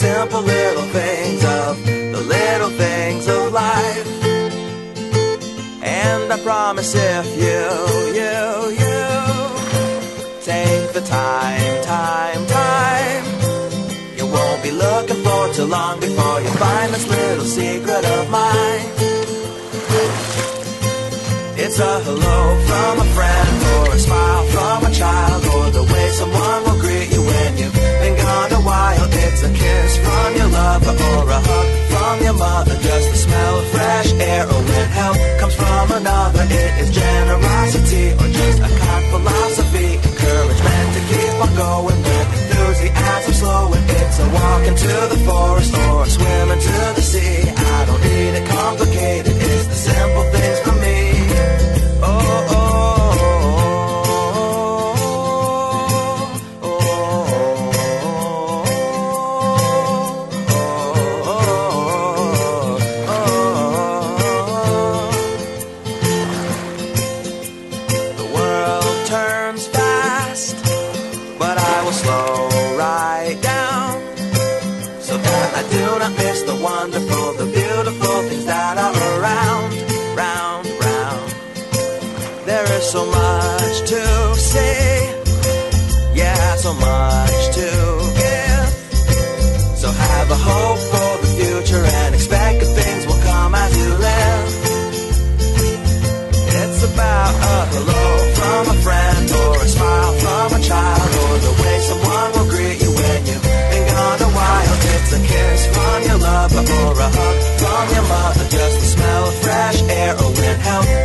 simple little things of the little things of life. And I promise if you, you, you take the time, time, time, you won't be looking for too long before you find this little secret of mine. It's a hello from a friend, or a smile from a child, or the way someone. Into the forest, or swim into the sea. I don't need it complicated, it's the simple things for me. Oh, oh, oh, but I will slow I do not miss the wonderful, the beautiful things that are around, round, round. There is so much to see, yeah, so much to give. So have a hope lava or a hug from your mother. Just the smell of fresh air oh, or wind help.